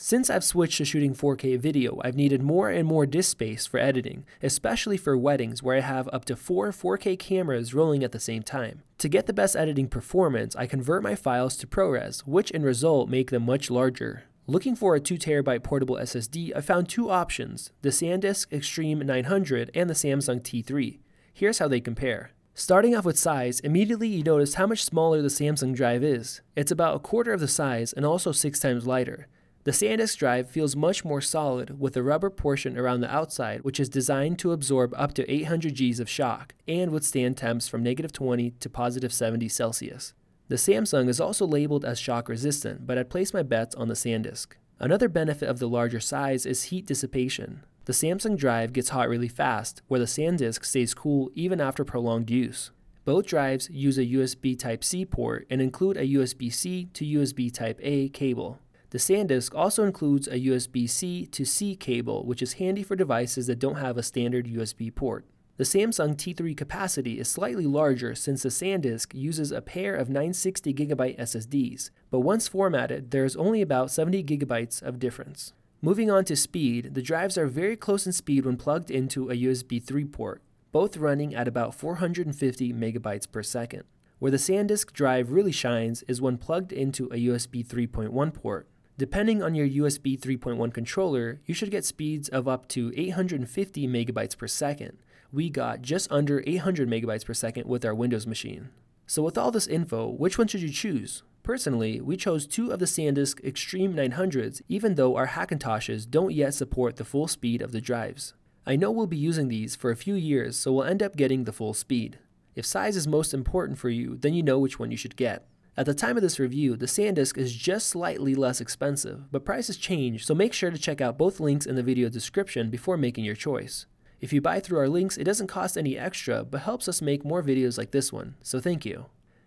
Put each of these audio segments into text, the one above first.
Since I've switched to shooting 4K video, I've needed more and more disk space for editing, especially for weddings where I have up to four 4K cameras rolling at the same time. To get the best editing performance, I convert my files to ProRes, which in result make them much larger. Looking for a 2TB portable SSD, I found two options, the SanDisk Extreme 900 and the Samsung T3. Here's how they compare. Starting off with size, immediately you notice how much smaller the Samsung drive is. It's about a quarter of the size and also six times lighter. The SanDisk drive feels much more solid with a rubber portion around the outside which is designed to absorb up to 800 Gs of shock and withstand temps from negative 20 to positive 70 Celsius. The Samsung is also labeled as shock resistant, but I'd place my bets on the SanDisk. Another benefit of the larger size is heat dissipation. The Samsung drive gets hot really fast, where the SanDisk stays cool even after prolonged use. Both drives use a USB Type-C port and include a USB-C to USB Type-A cable. The SanDisk also includes a USB-C to C cable, which is handy for devices that don't have a standard USB port. The Samsung T3 capacity is slightly larger since the SanDisk uses a pair of 960GB SSDs, but once formatted, there is only about 70GB of difference. Moving on to speed, the drives are very close in speed when plugged into a USB 3 port, both running at about 450 megabytes per second. Where the SanDisk drive really shines is when plugged into a USB 3.1 port, Depending on your USB 3.1 controller, you should get speeds of up to 850 megabytes per second. We got just under 800 megabytes per second with our Windows machine. So with all this info, which one should you choose? Personally, we chose two of the SanDisk Extreme 900s even though our Hackintoshes don't yet support the full speed of the drives. I know we'll be using these for a few years so we'll end up getting the full speed. If size is most important for you, then you know which one you should get. At the time of this review, the SanDisk is just slightly less expensive, but prices change, so make sure to check out both links in the video description before making your choice. If you buy through our links, it doesn't cost any extra, but helps us make more videos like this one, so thank you.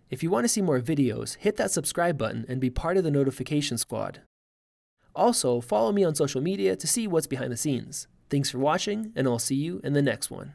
If you want to see more videos, hit that subscribe button and be part of the notification squad. Also, follow me on social media to see what's behind the scenes. Thanks for watching, and I'll see you in the next one.